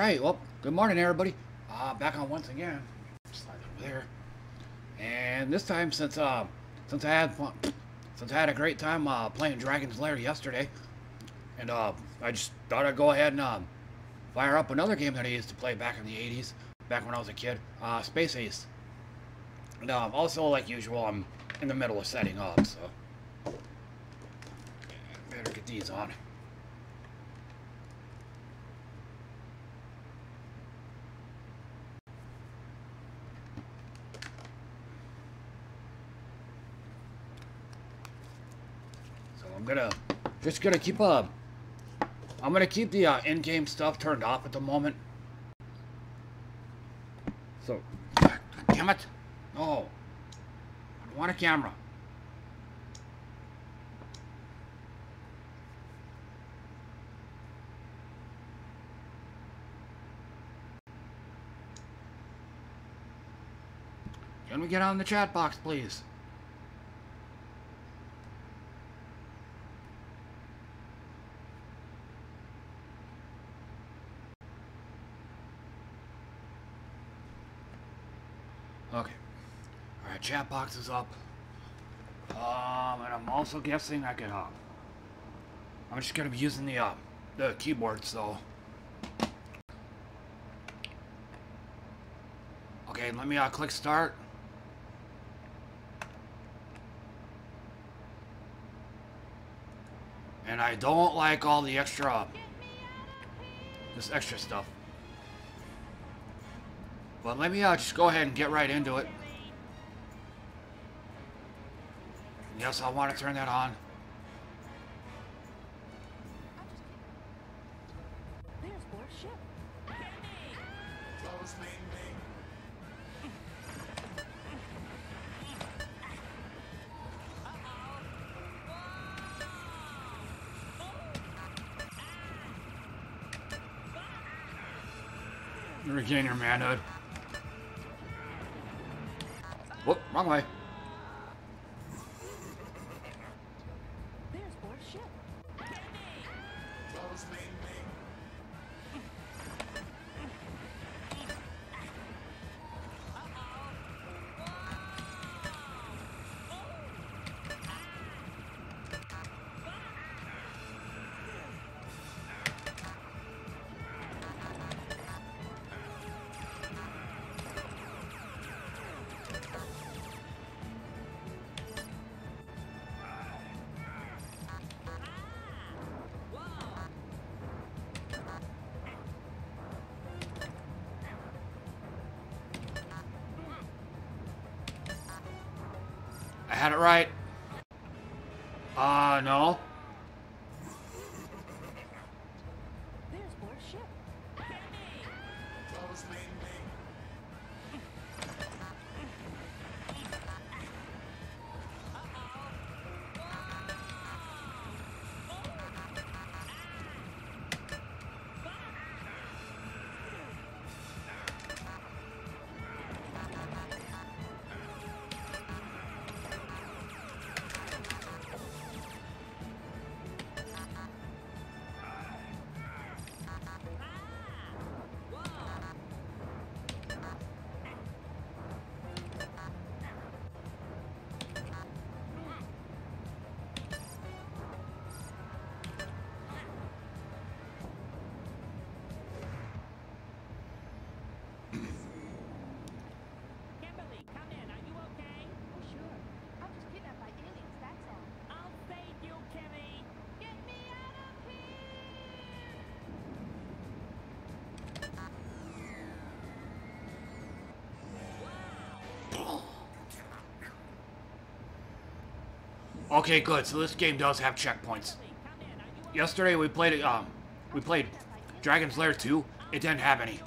right. Well, good morning, everybody. Uh, back on once again. Slide over there. And this time, since uh, since I had fun, since I had a great time uh, playing Dragon's Lair yesterday, and uh, I just thought I'd go ahead and uh, fire up another game that I used to play back in the 80s, back when I was a kid, uh, Space Ace. And uh, also, like usual, I'm in the middle of setting up, so better get these on. Gonna just gonna keep uh I'm gonna keep the uh, in-game stuff turned off at the moment. So, damn it! No, I don't want a camera. Can we get on the chat box, please? Okay. Alright, chat box is up. Um, and I'm also guessing I can, uh, I'm just gonna be using the, uh, the keyboard, so. Okay, let me, uh, click start. And I don't like all the extra, this extra stuff. But let me uh, just go ahead and get right into it. Yes, I want to turn that on. There's more ship. Regain your manhood. Whoop, wrong way. Right. Uh, no. Okay, good. So this game does have checkpoints. Yesterday we played. Um, we played Dragon's Lair 2. It didn't have any.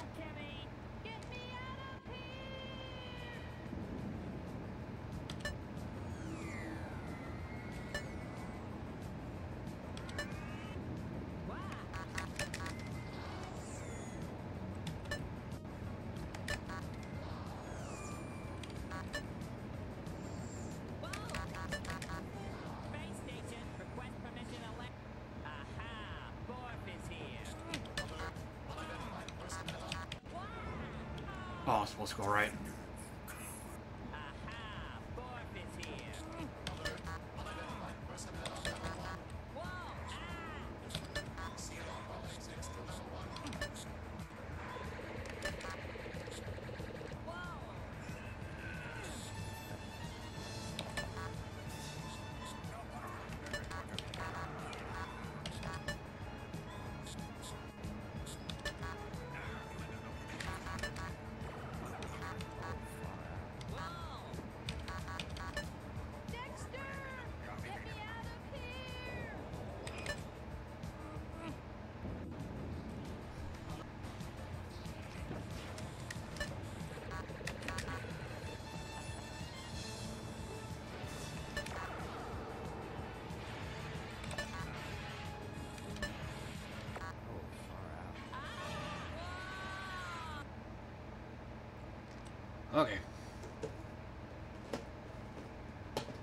Okay.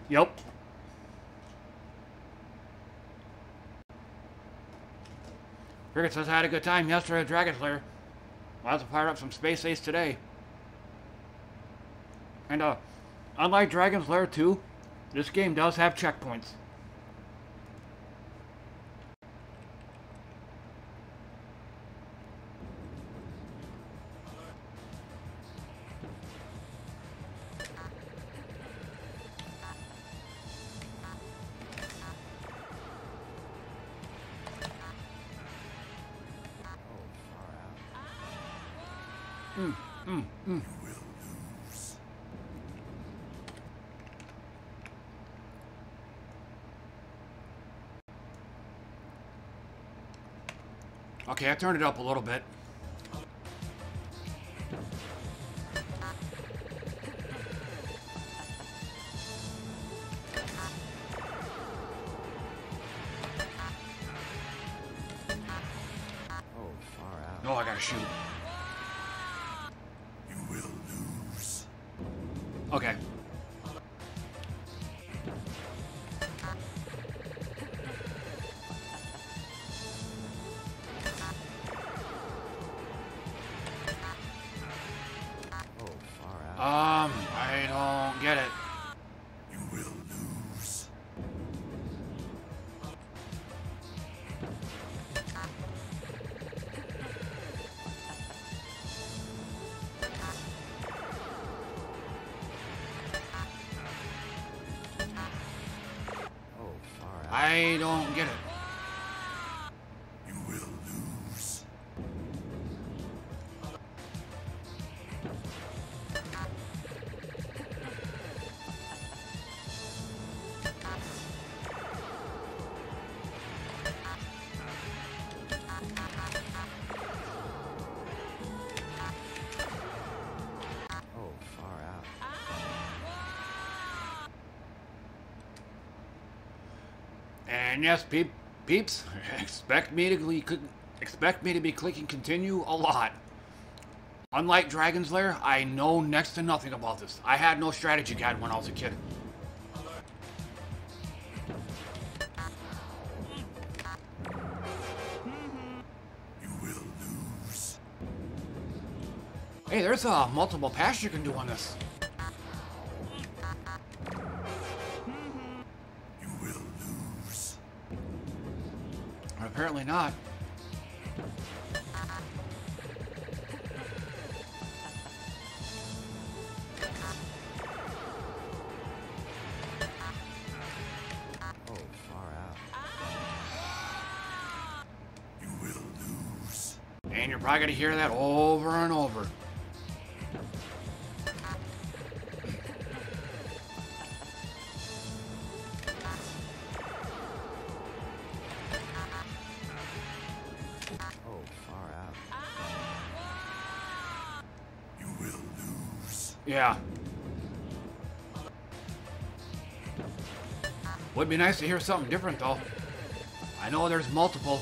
Yep. Figured says I had a good time yesterday at Dragon's Lair, I'll have to fire up some Space Ace today. And, uh, unlike Dragon's Lair 2, this game does have checkpoints. Okay, I turned it up a little bit. I don't get it. And yes, peep, peeps, expect me to expect me to be clicking continue a lot. Unlike Dragon's Lair, I know next to nothing about this. I had no strategy guide when I was a kid. You will lose. Hey, there's uh, multiple paths you can do on this. Oh, you're probably gonna hear that over be nice to hear something different though. I know there's multiple.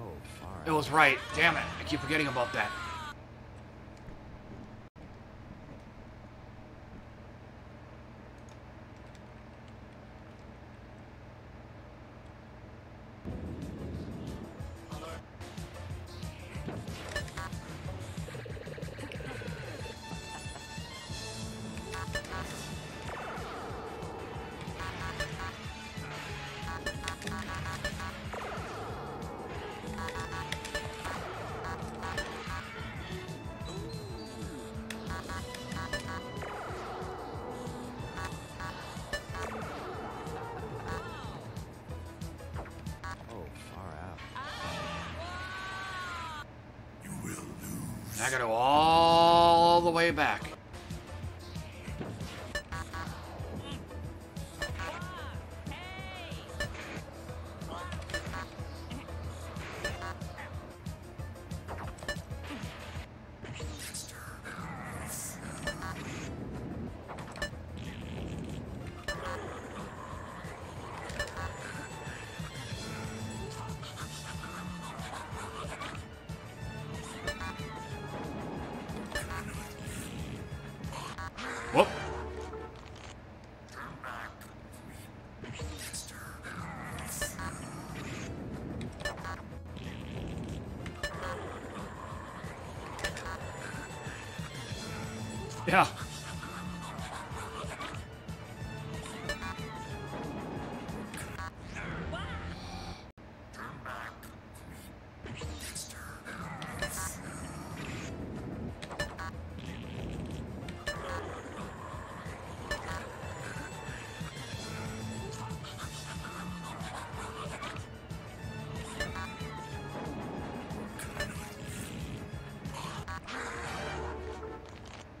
Oh, It was right. Damn it. I keep forgetting about that.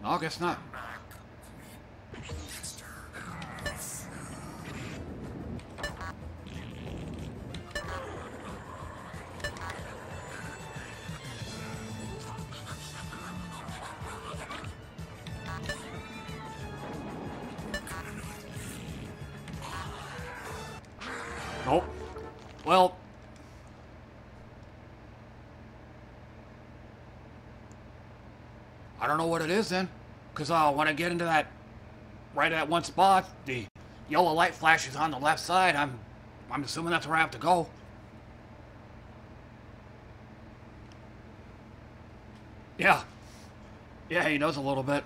No, guess not. Nope. Well. I don't know what it is then. Because uh, when I get into that, right at that one spot, the yellow light flashes on the left side. I'm, I'm assuming that's where I have to go. Yeah. Yeah, he knows a little bit.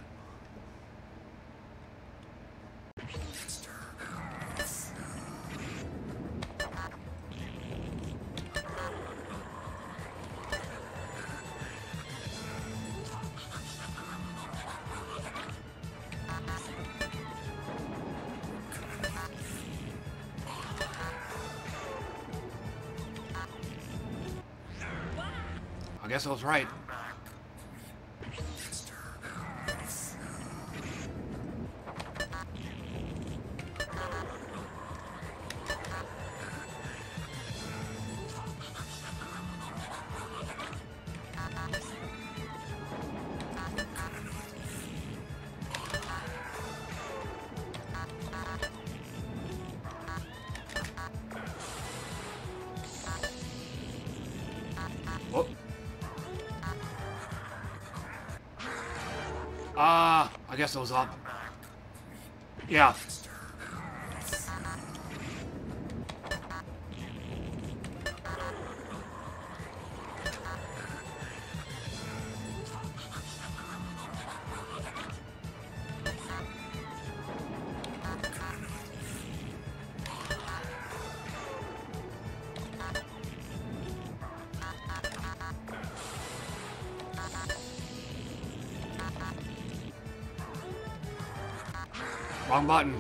Guess I was right. I guess it was up. Yeah. Wrong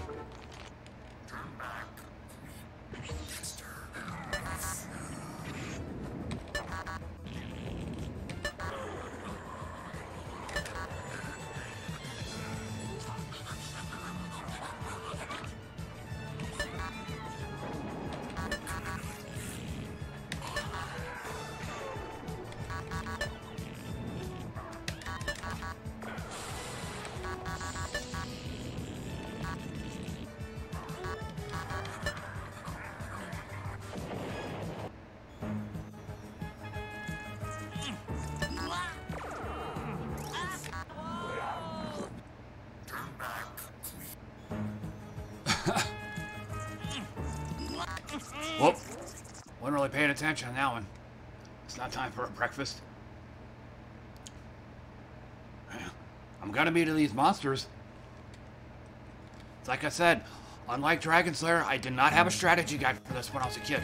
attention on that one. It's not time for a breakfast. I'm gonna be to these monsters. Like I said, unlike Dragon's Lair, I did not have a strategy guide for this when I was a kid.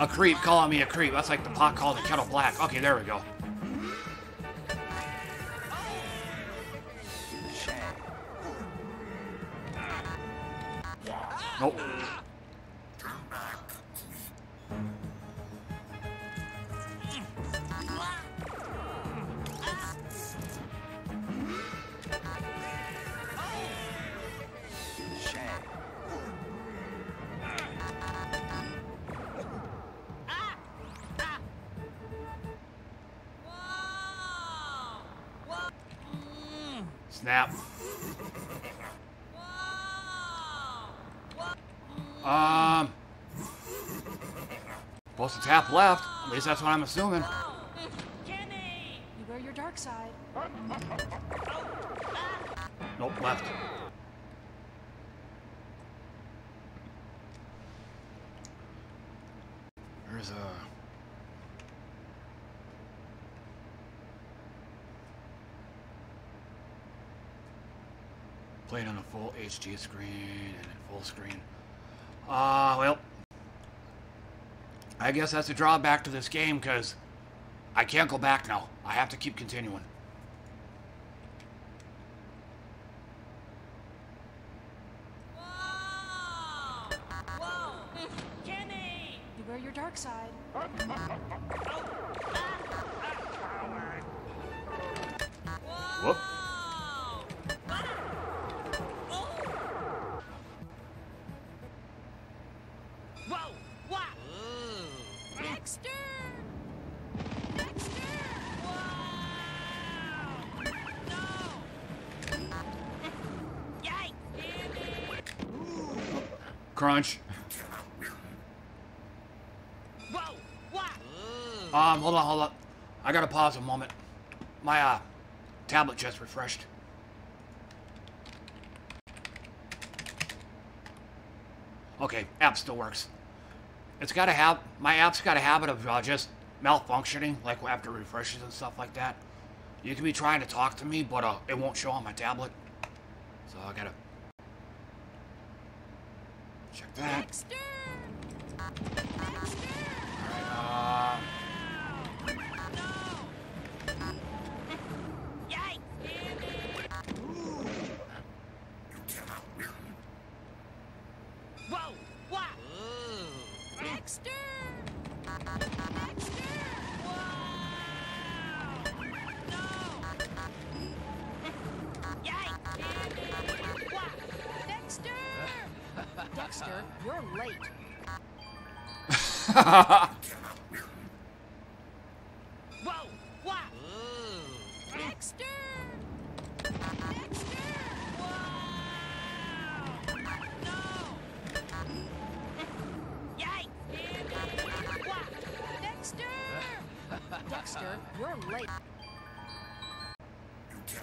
A creep calling me a creep. That's like the pot calling the kettle black. Okay, there we go. Left. At least that's what I'm assuming. Kenny! Beware your dark side. Nope, left. There's a. Played on a full HD screen and in full screen. Ah, well. I guess that's a drawback to this game because I can't go back now. I have to keep continuing. Crunch. Um, hold on, hold on. I gotta pause a moment. My, uh, tablet just refreshed. Okay, app still works. It's gotta have, my app's got a habit of uh, just malfunctioning, like after refreshes and stuff like that. You can be trying to talk to me, but uh, it won't show on my tablet. So I gotta check that. Dexter!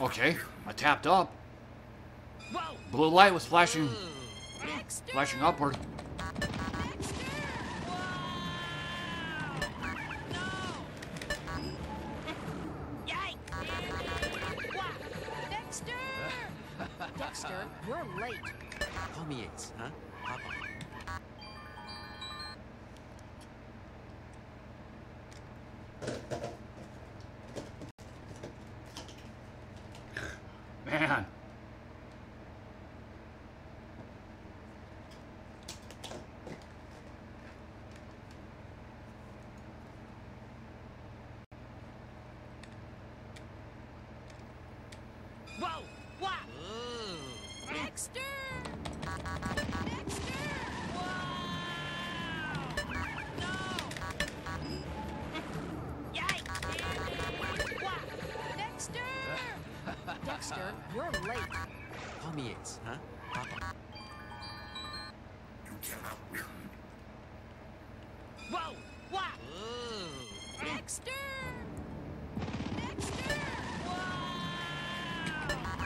Okay, I tapped up. Blue light was flashing, flashing upward. Man. Whoa! What? Dexter! Dexter, you're late. Call me Ace, huh? Papa. Whoa! What? Dexter!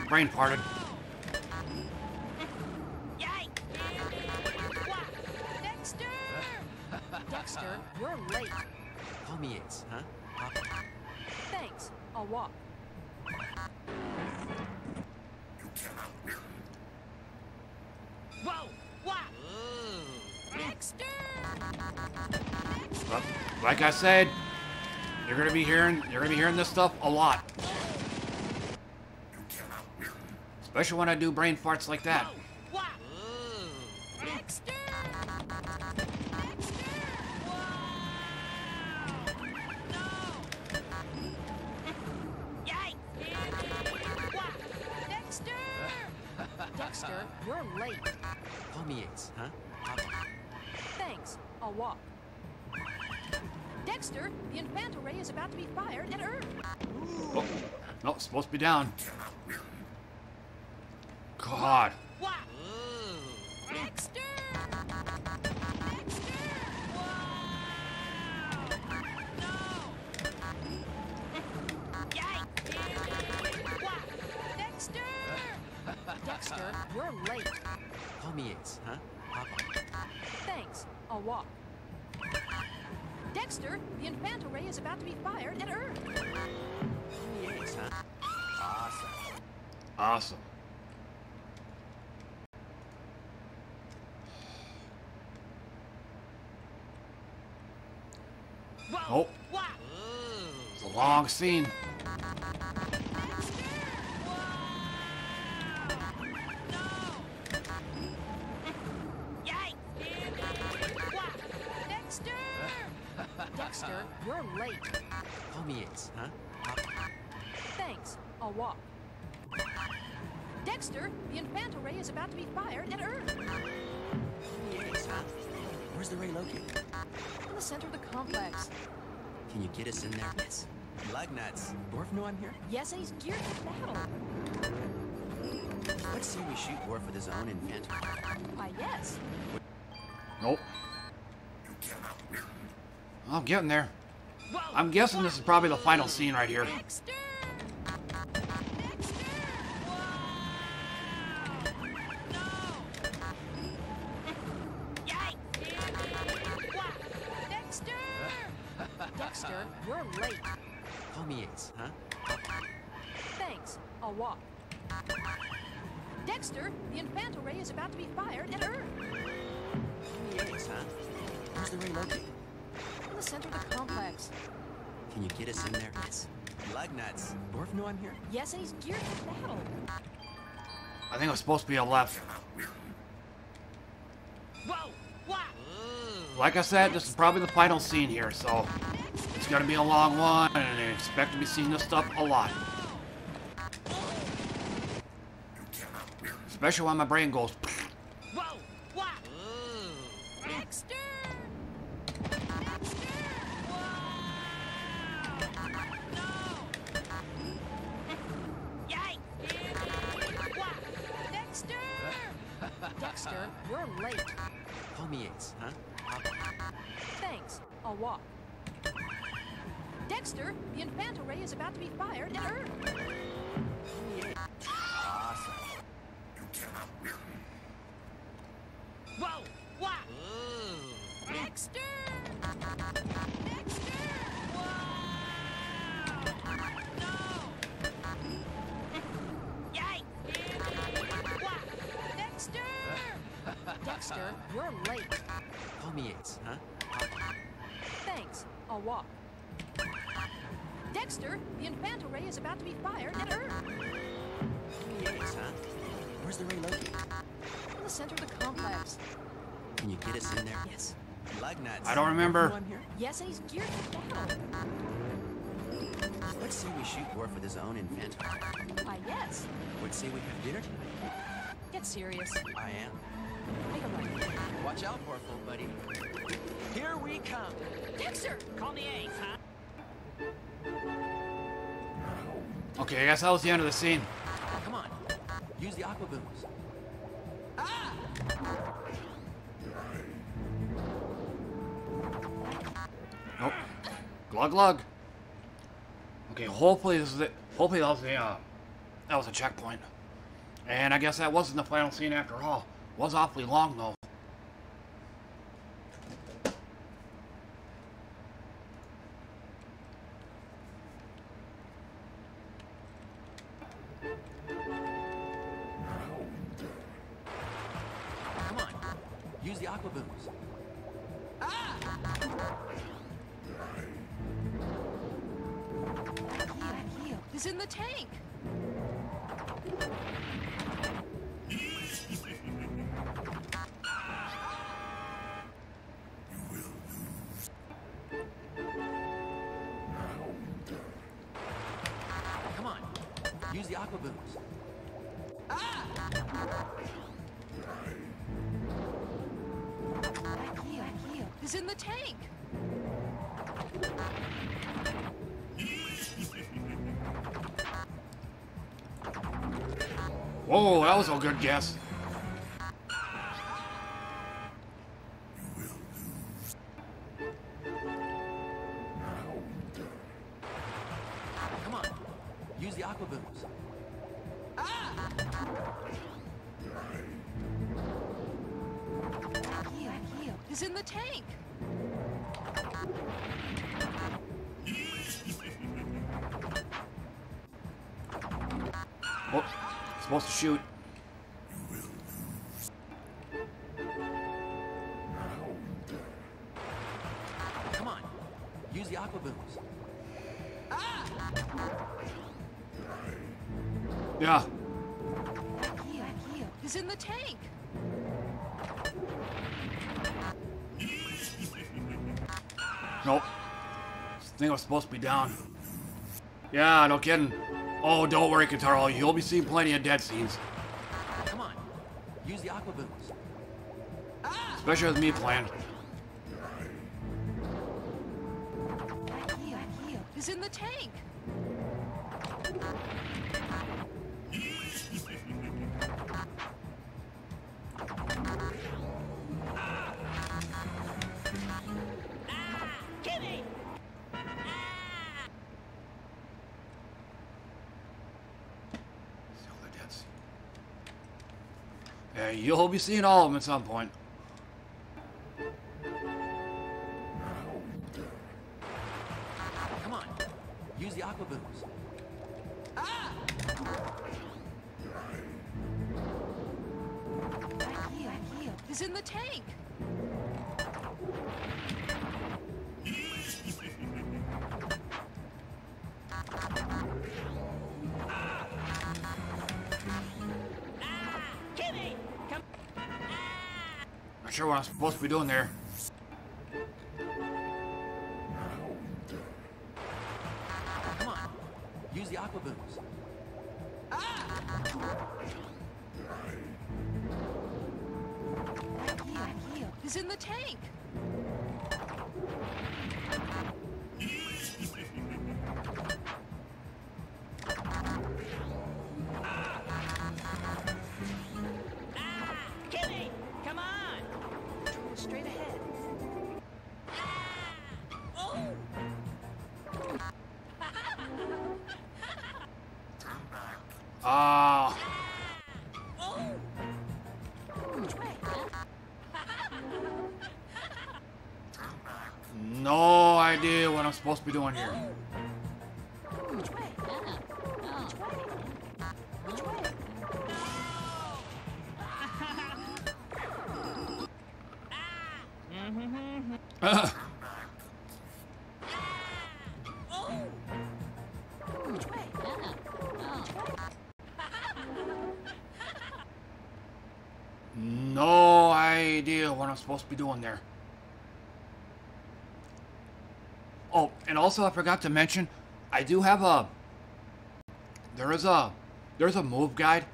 Brain parted. Said, you're gonna be hearing you're gonna be hearing this stuff a lot. Especially when I do brain farts like that. Dexter, you're late. Call me Ace, huh? Papa. Thanks. I'll walk. Dexter, the Infanto Ray is about to be fired at Earth. Call me Ace, huh? Awesome. Awesome. Whoa! Oh. What? It's a long scene. Walk. Dexter, the Infanto Ray is about to be fired at Earth. Call me Ace, huh? Where's the ray located? In the center of the complex. Can you get us in there? Yes. Lug nuts. Borf know I'm here? Yes, and he's geared for battle. Let's see we shoot Borf with his own infant. Why, yes. Nope. I'm getting there. I'm guessing this is probably the final scene right here. Dexter! Dexter! Be a left. Like I said, this is probably the final scene here, so it's gonna be a long one, and I expect to be seeing this stuff a lot. Especially when my brain goes. Borf with his own infant. Why, yes. What say we have dinner? tonight. Get serious. I am. Make a right. Watch out, Borf, buddy. Here we come. Dexter! Call me Ace, huh? Okay, I guess that was the end of the scene. Come on. Use the aqua booms. Nope. Glug glug. Okay, hopefully this is it. Hopefully that was the uh, that was a checkpoint. And I guess that wasn't the final scene after all. Was awfully long though. A good guess. Supposed to be down. Yeah, no kidding. Oh, don't worry, Kataro. You'll be seeing plenty of dead scenes. Come on. Use the aqua booms. Ah! Especially with me playing. Heal, heal. Is in the tank. You'll be seeing all of them at some point. Come on. Use the aqua booms. Heal, heal. Is in the tank. Sure what I'm supposed to be doing there. Doing here. Which way? Which! No idea what I'm supposed to be doing there. Oh, and also I forgot to mention, I do have a. There is a, there's a move guide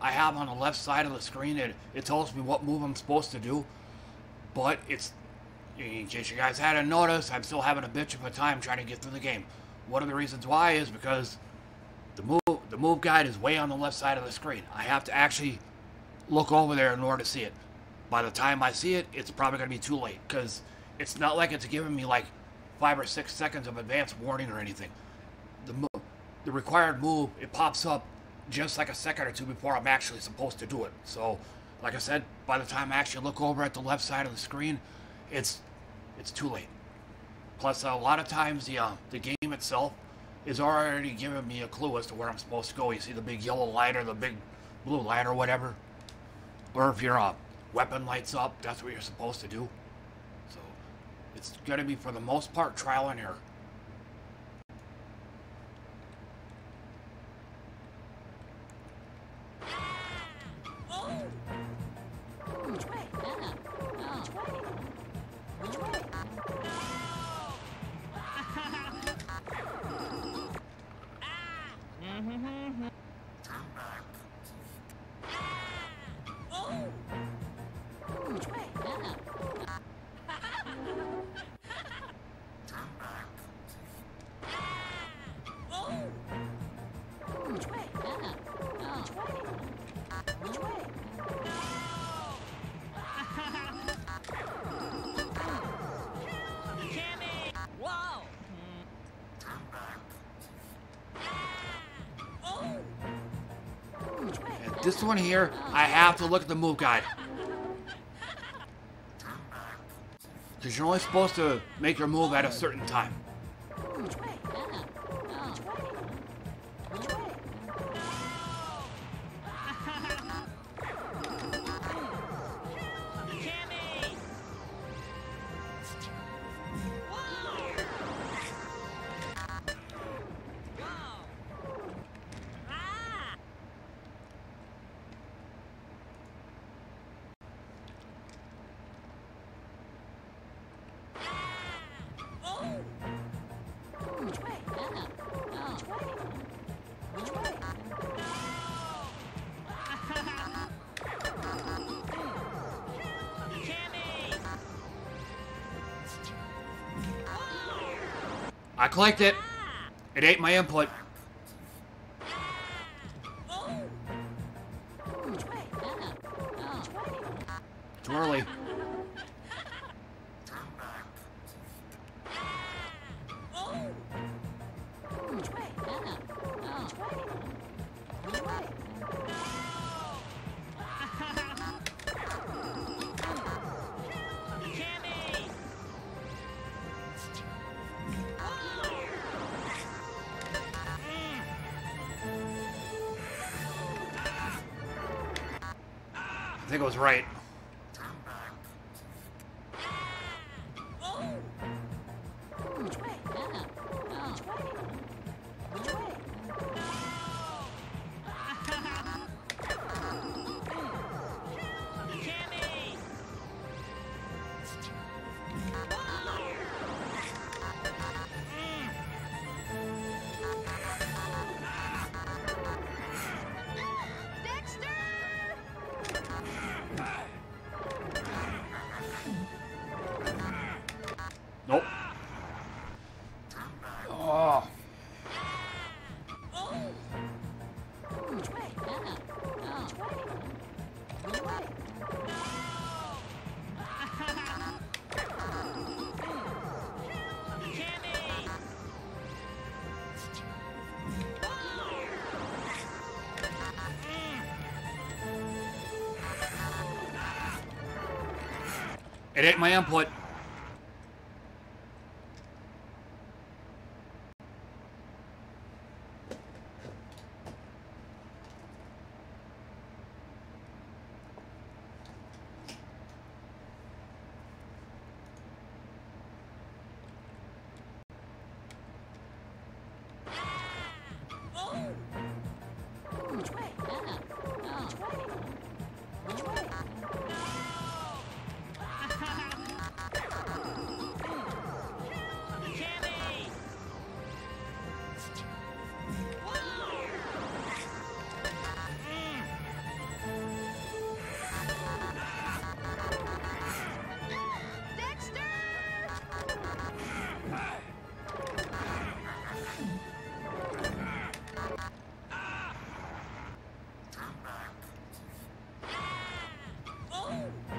I have on the left side of the screen. It it tells me what move I'm supposed to do, but it's in case you guys hadn't noticed, I'm still having a bitch of a time trying to get through the game. One of the reasons why is because the move the move guide is way on the left side of the screen. I have to actually look over there in order to see it. By the time I see it, it's probably going to be too late because it's not like it's giving me like five or six seconds of advance warning or anything. The the required move it pops up just like a second or two before I'm actually supposed to do it. So, like I said, by the time I actually look over at the left side of the screen, it's it's too late. Plus, a lot of times the uh, the game itself is already giving me a clue as to where I'm supposed to go. You see the big yellow light or the big blue light or whatever, or if your uh, weapon lights up, that's what you're supposed to do. It's gonna be for the most part trial and error. Oh! This one here, I have to look at the move guide. Because you're only supposed to make your move at a certain time. Clicked it. It ate my input. Right. It ate my input.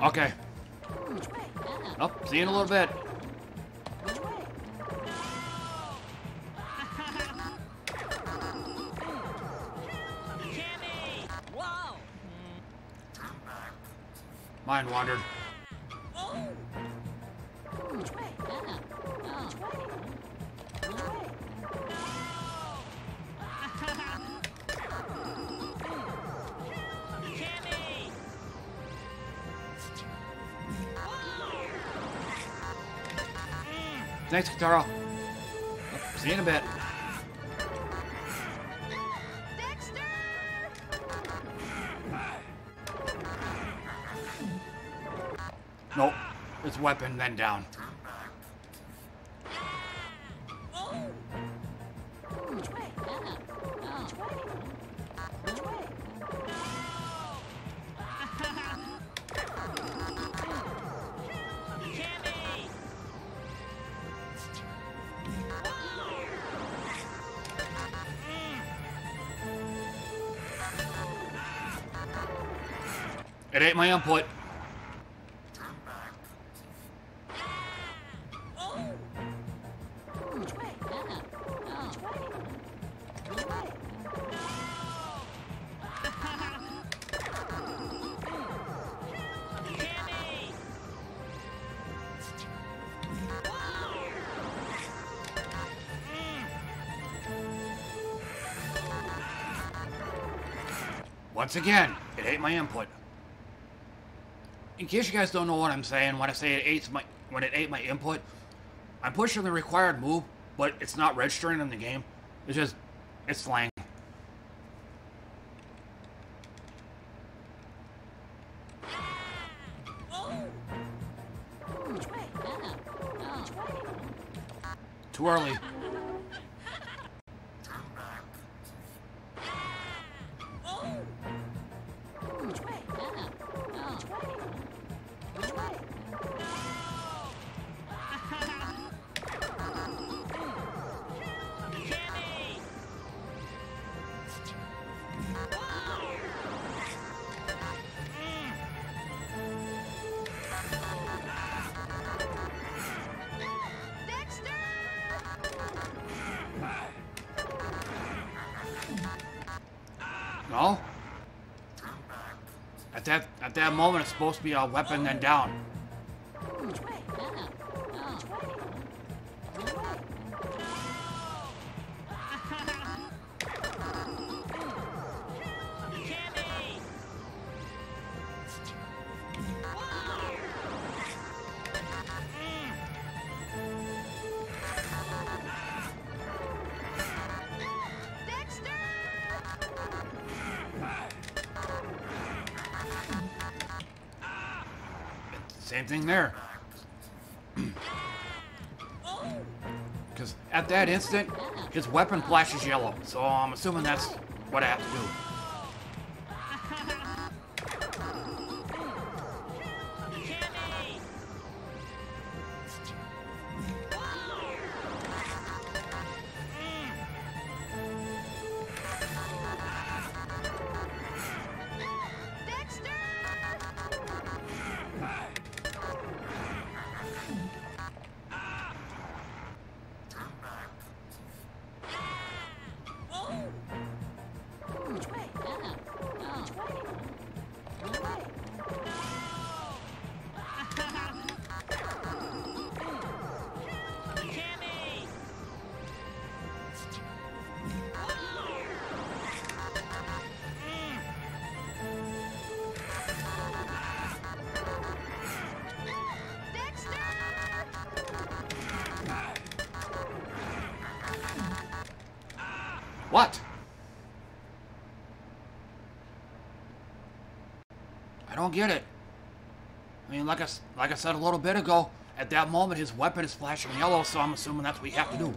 Okay. Oh, see you in a little bit. Mine wandered. Thanks, Katara. See you in a bit. Nope. It's weapon, then down. Once again, it ate my input. In case you guys don't know what I'm saying, when I say it ate my when it ate my input, I'm pushing the required move, but it's not registering in the game. It's just it's slang. Too early. Supposed to be a weapon then down. Instant, his weapon flashes yellow. So I'm assuming that's what I have to do. Don't get it. I mean, like I, like I said a little bit ago, at that moment his weapon is flashing yellow, so I'm assuming that's what you have to do.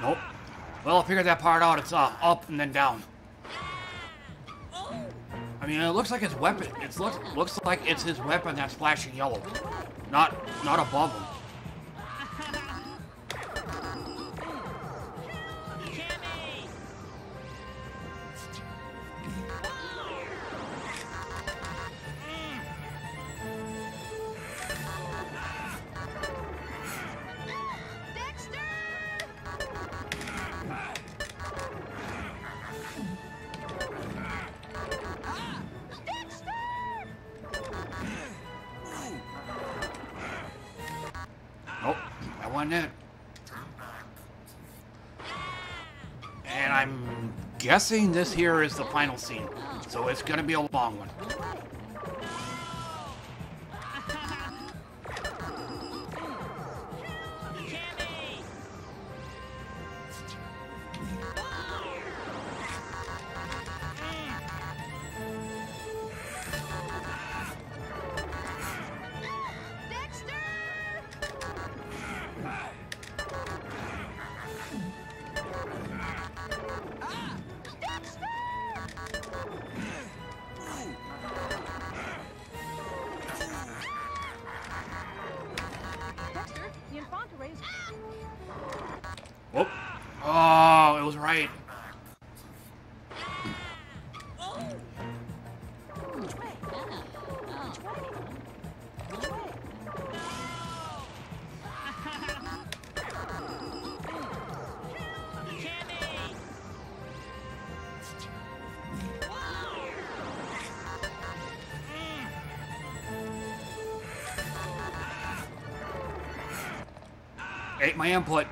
Nope. Well, I figured that part out. It's uh, up and then down. I mean, it looks like his weapon. It looks looks like it's his weapon that's flashing yellow, not not above him. Guessing this here is the final scene, so it's gonna be a long one. Ate my input.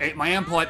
Ate my input.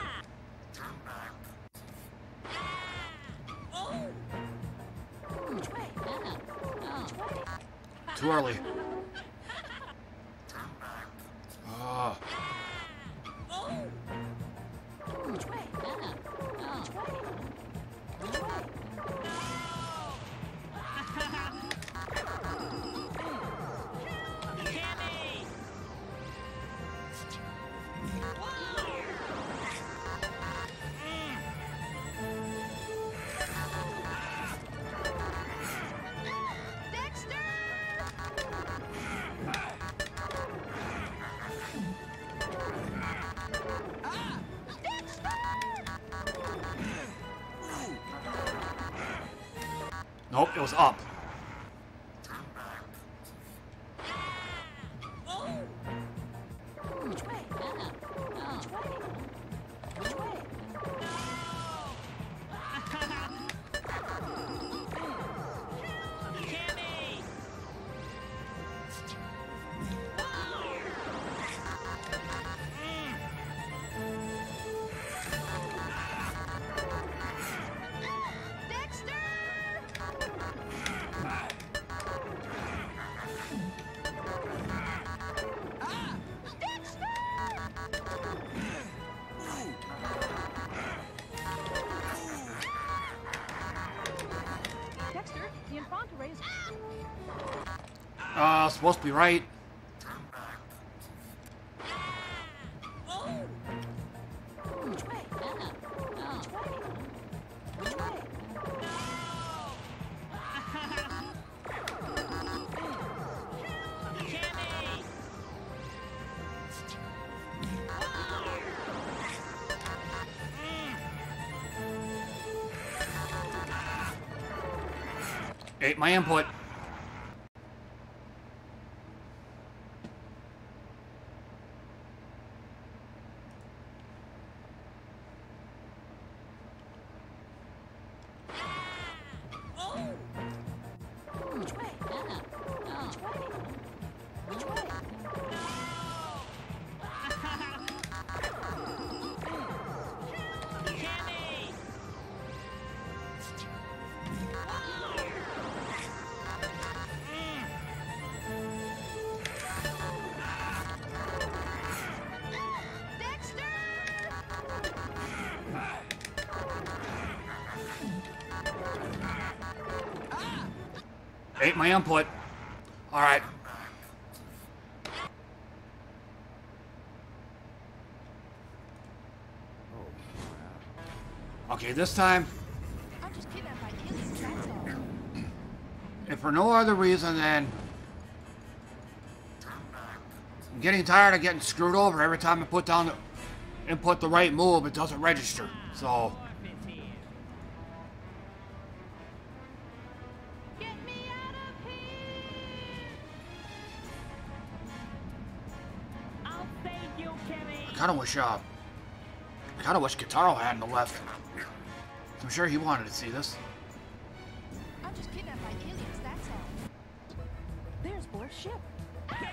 Uh, supposed to be right. Input. All right. Okay, this time, if for no other reason than I'm getting tired of getting screwed over every time I put down the input the right move, it doesn't register. So, I kind of wish, uh, I kind of wish Kataro hadn't the left. I'm sure he wanted to see this. I'm just kidnapped by aliens, that's all. There's Borf's ship. Whoa!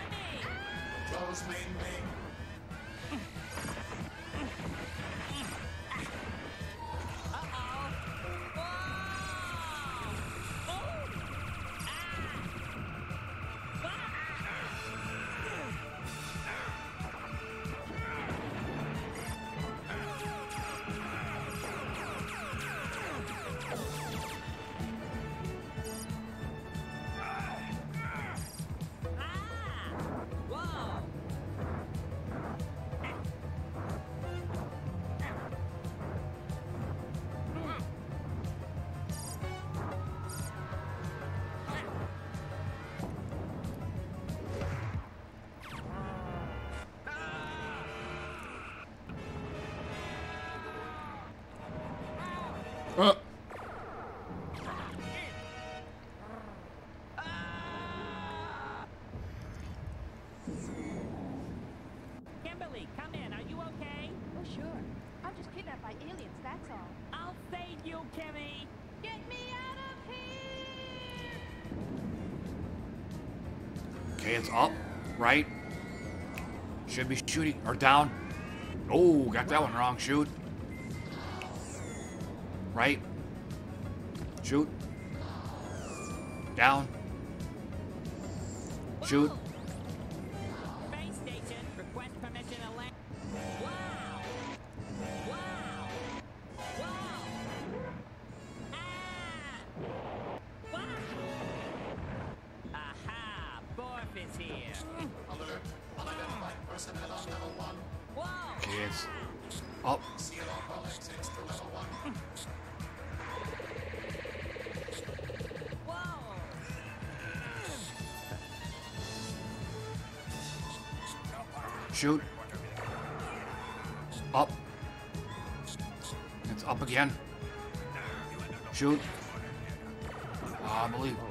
Should be shooting or down. Oh, got that one wrong. Shoot. Right. Shoot. Down. Shoot. Request Okay, it's up. Shoot. Up. It's up again. Shoot. Ah, I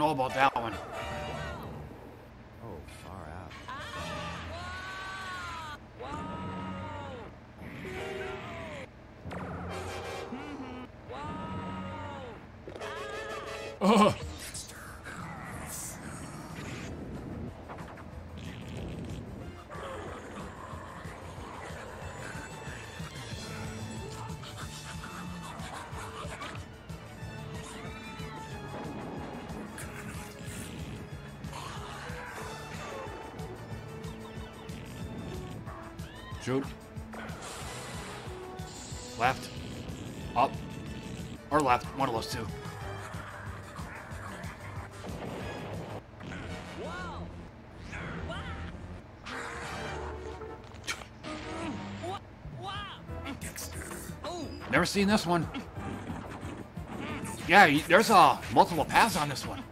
know about that Shoot. Left. Up. Or left. One of those two. Never seen this one. Yeah, there's uh, multiple paths on this one.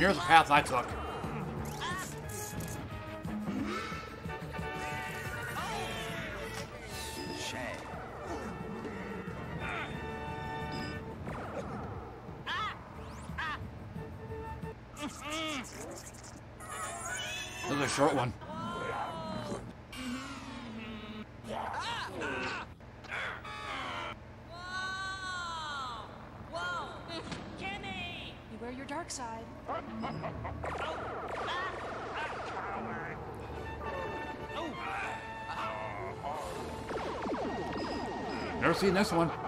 Here's the path I took. This one.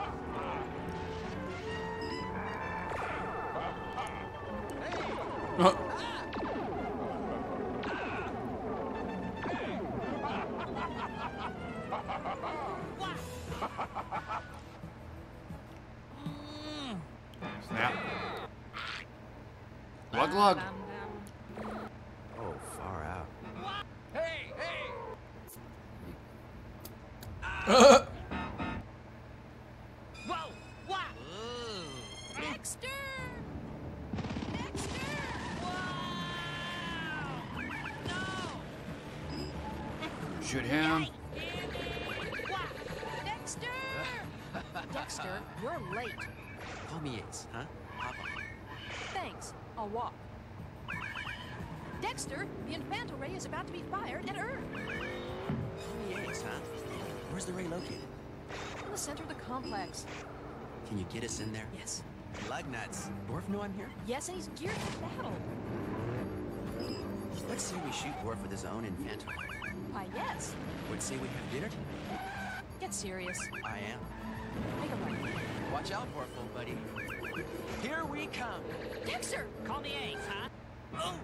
Get us in there? Yes. Lug nuts. Borf know I'm here? Yes, and he's geared for battle. Let's say we shoot Borf with his own Infanto. Why, yes. Would say we have dinner tonight? Get serious. I am. Make a right. Watch out, Borf, buddy. Here we come. Dexter! Call me Ace, huh? Oh!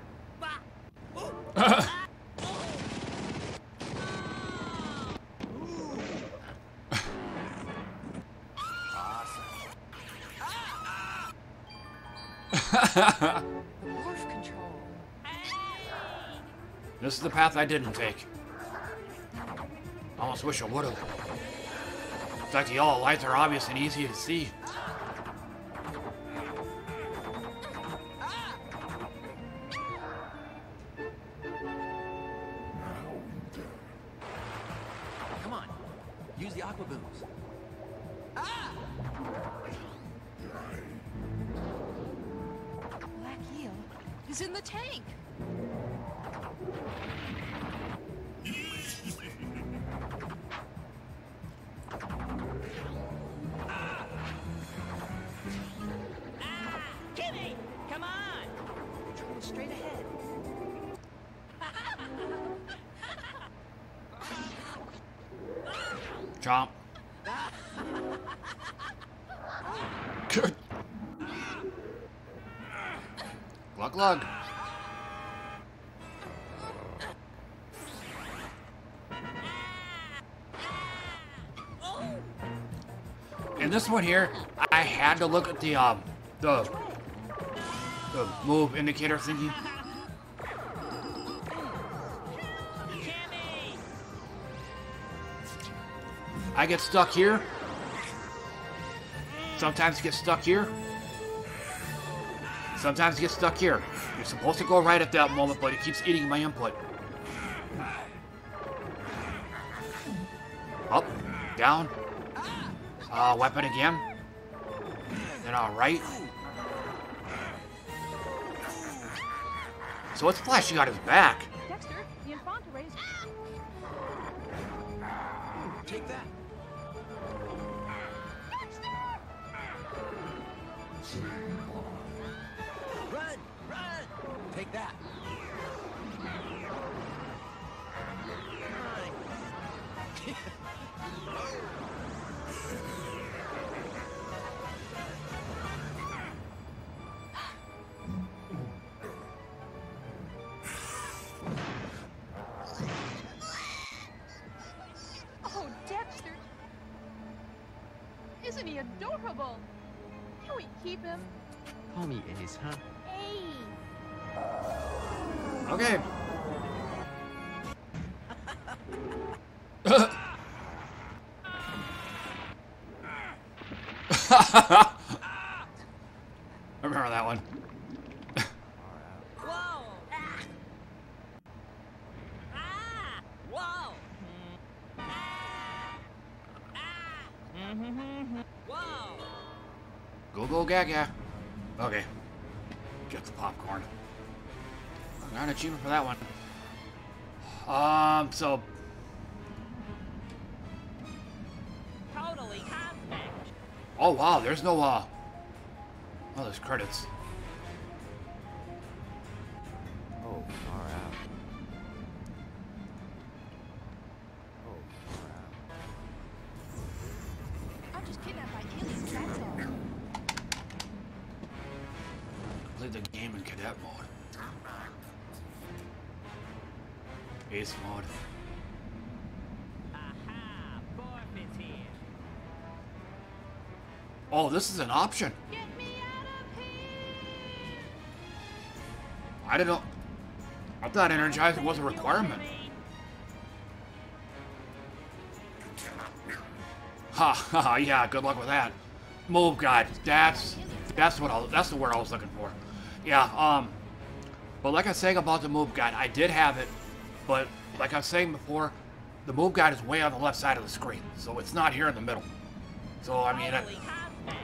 Morph control. This is the path I didn't take. Almost wish I would've. In fact, the yellow lights are obvious and easy to see. One here, I had to look at the um the the move indicator thingy. I get stuck here. Sometimes get stuck here. Sometimes get stuck here. You're supposed to go right at that moment, but it keeps eating my input. Up, down. Uh, weapon again. Then all right. So it's flashing out his back. Dexter, the Infanto Ray is... Take that. Run! Run! Take that. I remember that one. Go go gaga. Okay. Get the popcorn. I Got an achievement for that one. Um, so Oh wow, there's no uh Oh there's credits. Oh, far out. Oh, far out. I'm just kidnapped by aliens, that's all. Play the game in cadet mode. Ace mode. Aha, Borf is here. Oh, this is an option. Get me out of here! I didn't know. I thought energizing was a requirement. Ha ha ha, yeah, good luck with that. Move guide. That's that's what I that's the word I was looking for. Yeah, um but like I was saying about the move guide, I did have it, but like I was saying before, the move guide is way on the left side of the screen, so it's not here in the middle. So I mean, cosmic.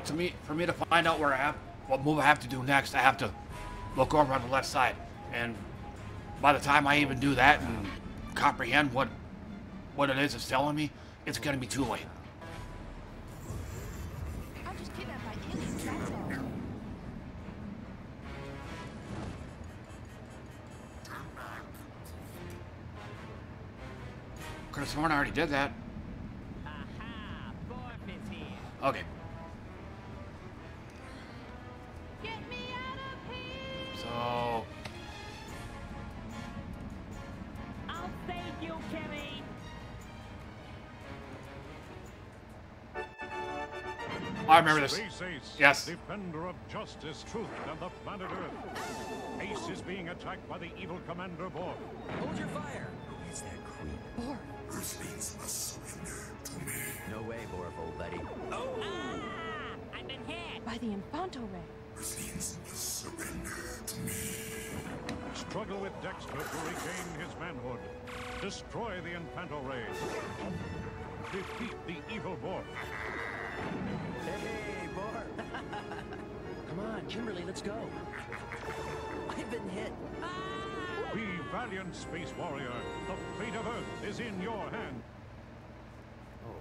To me, for me to find out where I have, what move I have to do next, I have to look over on the left side. And by the time I even do that and comprehend what what it is it's telling me, it's gonna be too late. I'm just kidnapped by aliens, that's all. Could have sworn I already did that. Aha, here. Okay, remember this. Ace, Yes. defender of justice, truth, and the planet Earth. Ace is being attacked by the evil Commander Borf. Hold your fire! Who is that creep? Borf, No way, Borf, old buddy. Ah, I've been hit. by the Infanto Ray. Earthlings must surrender to me. Struggle with Dexter to regain his manhood. Destroy the Infanto Rays. Defeat the evil Borf. Hey, Borf! Come on, Kimberly, let's go. I've been hit. Be valiant, Space Warrior. The fate of Earth is in your hand. Oh,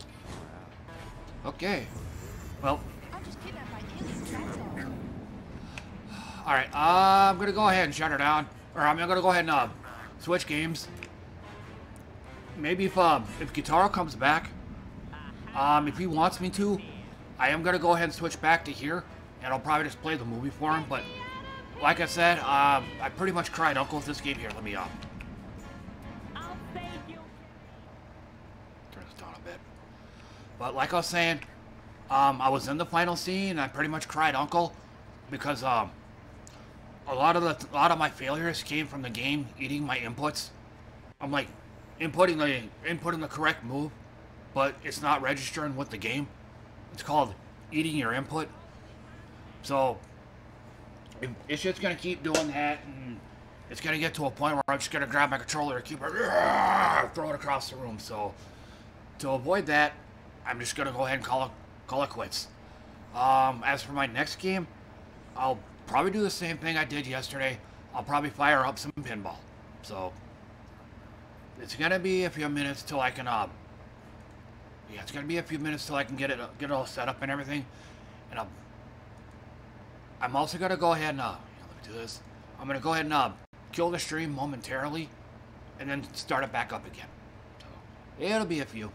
far okay. Well, I'm just kidnapped by aliens, that's all. all right. Uh, I'm gonna go ahead and shut her down, or I'm gonna go ahead and uh, switch games. Maybe if um if Guitar comes back, um if he wants me to, I am gonna go ahead and switch back to here, and I'll probably just play the movie for him. But like I said, um, I pretty much cried uncle with this game here. Let me uh, I'll save you. turn this down a bit. But like I was saying, um, I was in the final scene. And I pretty much cried uncle because um, a lot of the a lot of my failures came from the game eating my inputs. I'm like inputting the inputting the correct move, but it's not registering with the game. It's called eating your input. So it's just gonna keep doing that, and it's gonna get to a point where I'm just gonna grab my controller and throw it across the room. So to avoid that, I'm just gonna go ahead and call it call it quits. Um, as for my next game, I'll probably do the same thing I did yesterday. I'll probably fire up some pinball. So it's gonna be a few minutes till I can uh yeah, it's gonna be a few minutes till I can get it get it all set up and everything. And I'll I'm also gonna go ahead and uh let me do this. I'm gonna go ahead and uh kill the stream momentarily and then start it back up again. So it'll be a few.